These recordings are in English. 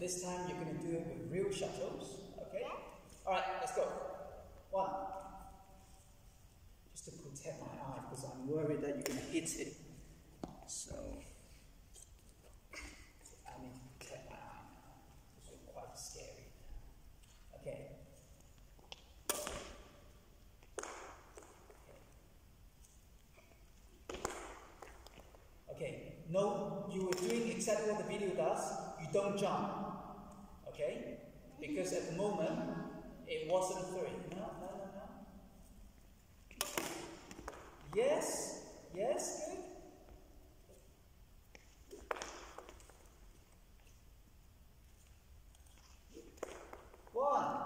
this time you're going to do it with real shuttles. Okay? Alright, let's go. One. Just to protect my eye because I'm worried that you're going to hit it. So, I need to protect my eye now. This is quite scary. Okay. Okay, no, you were doing exactly what the video does. You don't jump. Okay? Because at the moment, it wasn't three. No, no, no, no. Yes, yes, good. One.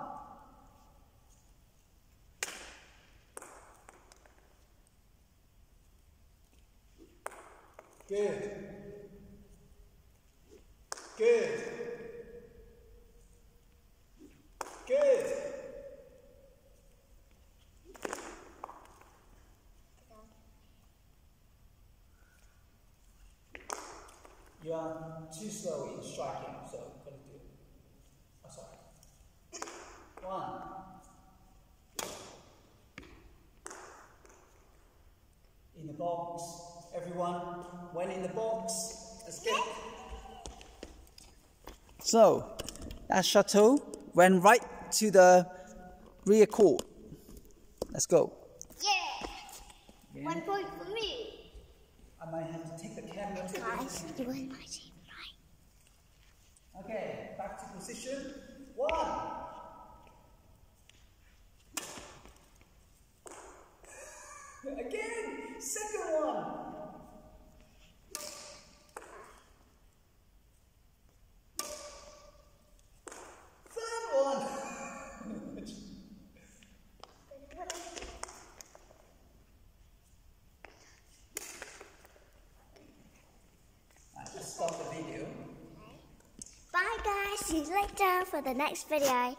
Good. Good. Good. You are too slow in striking, so I'm gonna do it. Oh, sorry. One. In the box. Everyone, when in the box, escape. So, that shuttle went right to the rear court. Let's go. Yeah. Yeah. One point for me. I might have to take the camera to Guys, the you win my team, right? Okay, back to position. One. Again, second one. Third one. I just stopped the video. Bye guys, see you later for the next video.